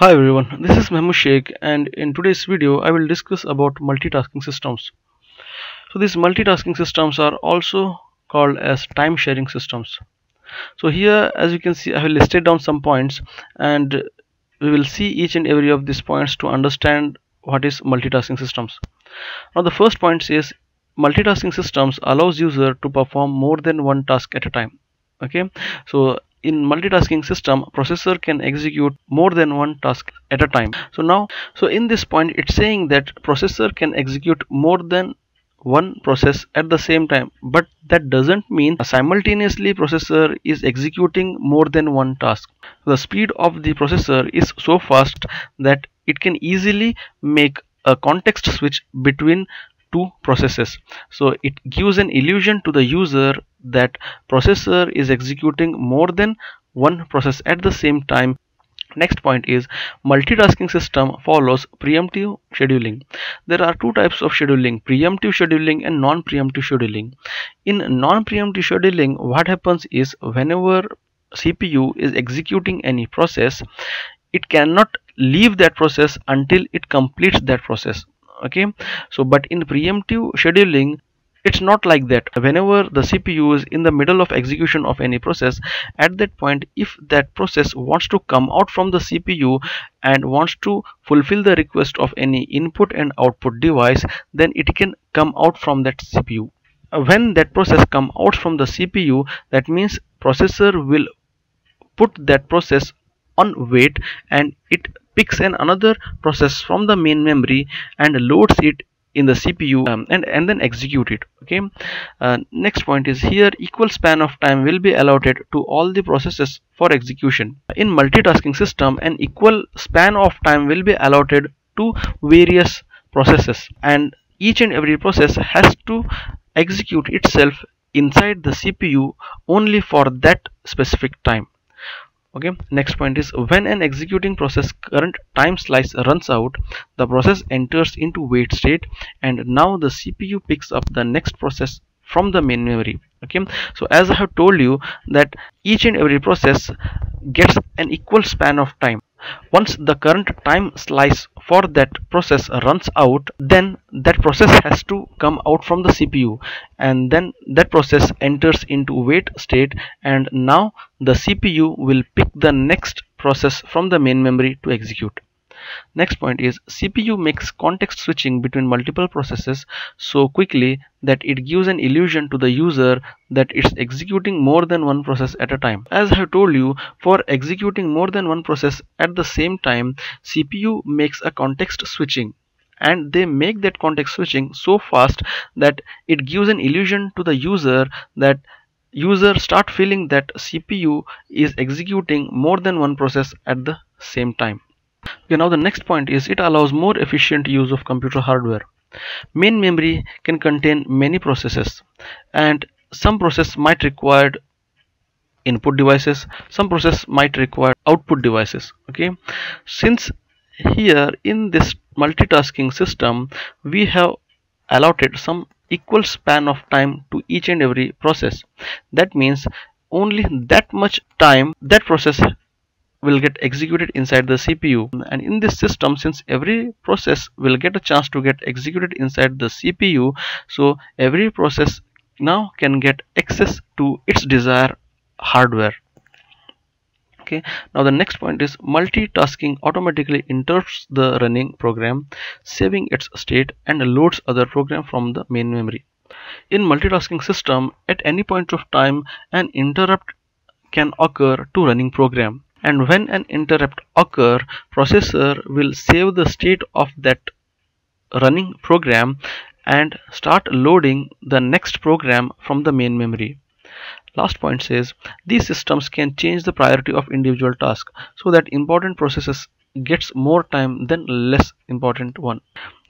Hi everyone, this is Mehmood Sheikh and in today's video I will discuss about multitasking systems. So these multitasking systems are also called as time sharing systems. So here as you can see I have listed down some points and we will see each and every of these points to understand what is multitasking systems. Now the first point says multitasking systems allows user to perform more than one task at a time. Okay, so in multitasking system processor can execute more than one task at a time. So now so in this point it's saying that processor can execute more than one process at the same time. But that doesn't mean simultaneously processor is executing more than one task. The speed of the processor is so fast that it can easily make a context switch between two processes. So it gives an illusion to the user that processor is executing more than one process at the same time. Next point is multitasking system follows preemptive scheduling. There are two types of scheduling preemptive scheduling and non-preemptive scheduling. In non-preemptive scheduling what happens is whenever cpu is executing any process it cannot leave that process until it completes that process okay? So but in preemptive scheduling it's not like that. Whenever the cpu is in the middle of execution of any process at that point if that process wants to come out from the cpu and wants to fulfill the request of any input and output device then it can come out from that cpu uh, when that process come out from the cpu that means processor will put that process on wait and it picks an another process from the main memory and loads it in the CPU um, and, and then execute it okay? Uh, next point is here equal span of time will be allotted to all the processes for execution. In multitasking system an equal span of time will be allotted to various processes and each and every process has to execute itself inside the CPU only for that specific time okay next point is when an executing process current time slice runs out the process enters into wait state and now the cpu picks up the next process from the main memory. Okay so as i have told you that each and every process gets an equal span of time once the current time slice for that process runs out then that process has to come out from the CPU and then that process enters into wait state. And now the CPU will pick the next process from the main memory to execute Next point is CPU makes context switching between multiple processes so quickly that it gives an illusion to the user that it's executing more than one process at a time. As I have told you, for executing more than one process at the same time, CPU makes a context switching and they make that context switching so fast that it gives an illusion to the user that user start feeling that CPU is executing more than one process at the same time. Okay, now the next point is it allows more efficient use of computer hardware. Main memory can contain many processes and some process might require input devices, some process might require output devices. Okay, since here in this multitasking system we have allotted some equal span of time to each and every process that means only that much time that process will get executed inside the CPU and in this system since every process will get a chance to get executed inside the CPU so every process now can get access to its desired hardware. Okay. Now the next point is multitasking automatically interrupts the running program saving its state and loads other program from the main memory. In multitasking system at any point of time an interrupt can occur to running program and when an interrupt occur processor will save the state of that running program and start loading the next program from the main memory. Last point says these systems can change the priority of individual tasks so that important processes gets more time than less important one.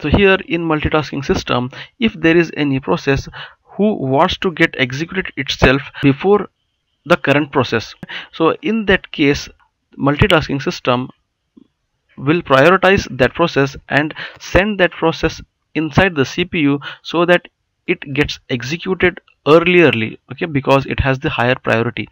So here in multitasking system if there is any process who wants to get executed itself before the current process? So in that case multitasking system will prioritize that process and send that process inside the CPU so that it gets executed earlierly okay because it has the higher priority.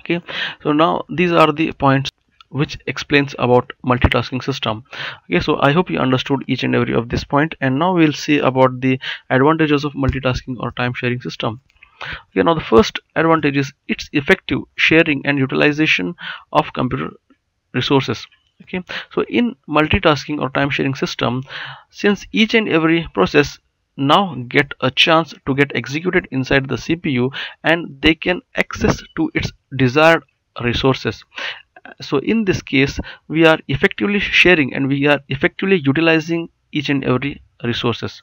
Okay so now these are the points which explains about multitasking system. Okay so i hope you understood each and every of this point and now we'll see about the advantages of multitasking or time sharing system okay now the first advantage is its effective sharing and utilization of computer resources. Okay? So in multitasking or time sharing system since each and every process now get a chance to get executed inside the CPU and they can access to its desired resources. So in this case we are effectively sharing and we are effectively utilizing each and every resources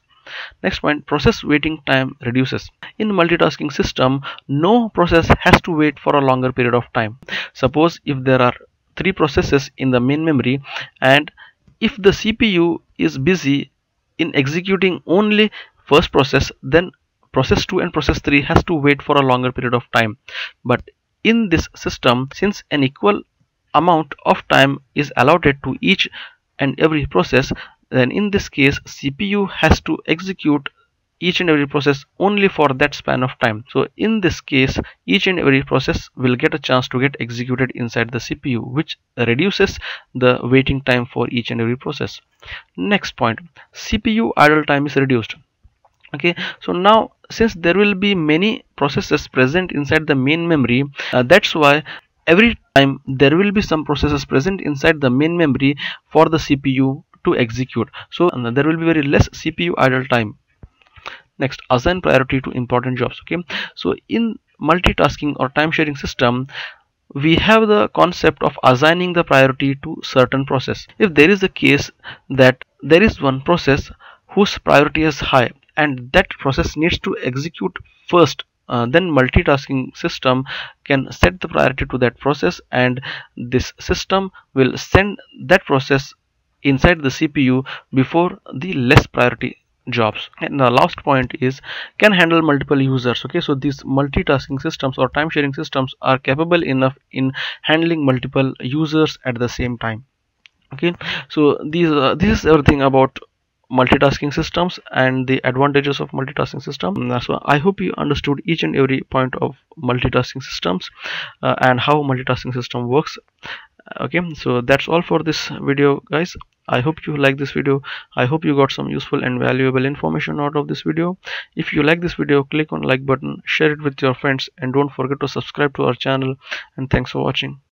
next point process waiting time reduces. In multitasking system no process has to wait for a longer period of time. Suppose if there are three processes in the main memory and if the CPU is busy in executing only first process then process 2 and process 3 has to wait for a longer period of time. But in this system since an equal amount of time is allotted to each and every process then in this case CPU has to execute each and every process only for that span of time. So in this case each and every process will get a chance to get executed inside the CPU which reduces the waiting time for each and every process. Next point CPU idle time is reduced. Okay so now since there will be many processes present inside the main memory uh, that's why every time there will be some processes present inside the main memory for the CPU to execute. So there will be very less CPU idle time. Next assign priority to important jobs okay? So in multitasking or time sharing system we have the concept of assigning the priority to certain process. If there is a case that there is one process whose priority is high and that process needs to execute first uh, then multitasking system can set the priority to that process and this system will send that process inside the CPU before the less priority jobs. And the last point is can handle multiple users okay? So these multitasking systems or time sharing systems are capable enough in handling multiple users at the same time okay? So these uh, this is everything about multitasking systems and the advantages of multitasking system. So i hope you understood each and every point of multitasking systems uh, and how multitasking system works okay? So that's all for this video guys i hope you like this video. I hope you got some useful and valuable information out of this video. If you like this video click on like button share it with your friends and don't forget to subscribe to our channel. And thanks for watching